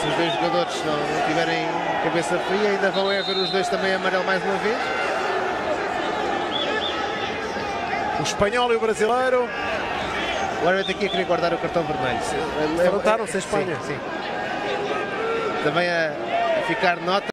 se os dois jogadores não, não tiverem cabeça fria, ainda vão é ver os dois também amarelo mais uma vez. O espanhol e o brasileiro. O árbitro aqui a querer guardar o cartão vermelho. Levantaram-se a Espanha. Sim, sim. Também a, a ficar nota.